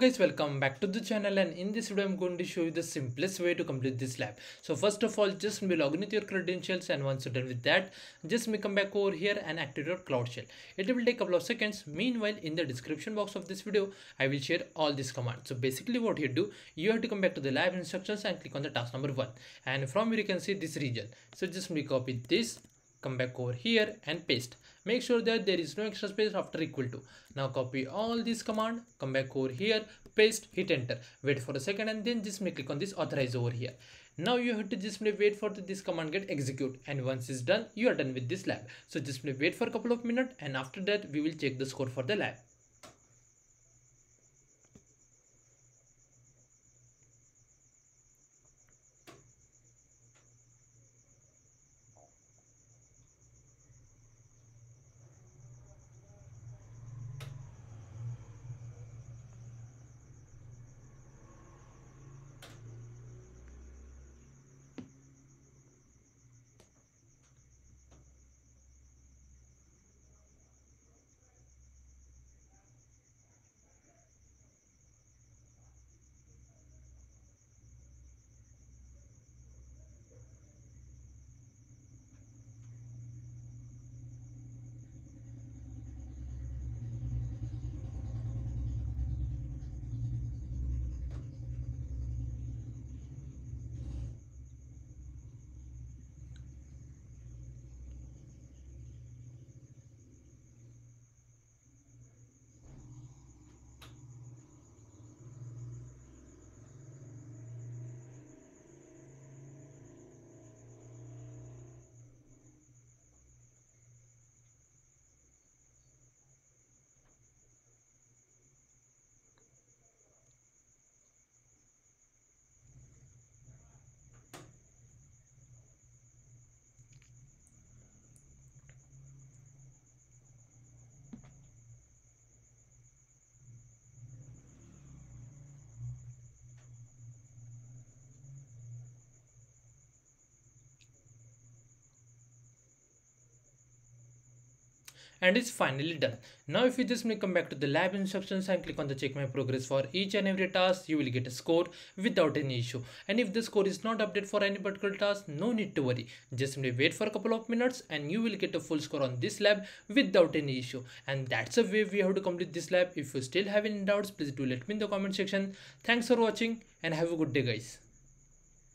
guys welcome back to the channel and in this video i'm going to show you the simplest way to complete this lab. So first of all just be login with your credentials and once you're done with that just me come back over here and activate your cloud shell. It will take a couple of seconds. Meanwhile in the description box of this video i will share all these commands. So basically what you do you have to come back to the lab instructions and click on the task number one. And from here you can see this region. So just me copy this come back over here and paste. Make sure that there is no extra space after equal to. Now copy all this command come back over here paste hit enter. Wait for a second and then just click on this authorize over here. Now you have to just wait for this command get execute and once it's done you are done with this lab. So just wait for a couple of minutes and after that we will check the score for the lab and it's finally done. Now if you just may come back to the lab instructions and click on the check my progress for each and every task, you will get a score without any issue. And if the score is not updated for any particular task, no need to worry. Just simply wait for a couple of minutes and you will get a full score on this lab without any issue. And that's the way we have to complete this lab. If you still have any doubts, please do let me in the comment section. Thanks for watching and have a good day guys.